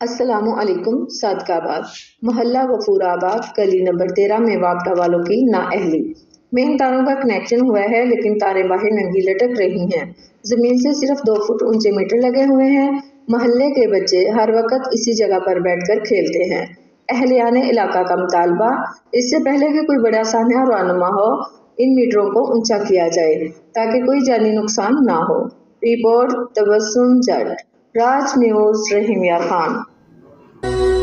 असलकुम सादकाबाद मोहल्ला गफूराबाद गली नंबर तेरह में वापटा वालों की नाअहली। मेन तारों का कनेक्शन हुआ है, लेकिन तारें बाहर नंगी लटक रही हैं। ज़मीन से सिर्फ़ दो फुट ऊँचे मीटर लगे हुए हैं। मोहल्ले के बच्चे हर वक्त इसी जगह पर बैठकर खेलते हैं। अहलियान इलाका का मुतालबा, इससे पहले कि कोई बड़ा सान्या रनुमा हो, इन मीटरों को ऊँचा किया जाए, ताकि कोई जानी नुकसान ना हो। Report Tabassum Jat. Raj News Rahimia Khan.